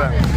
Спасибо.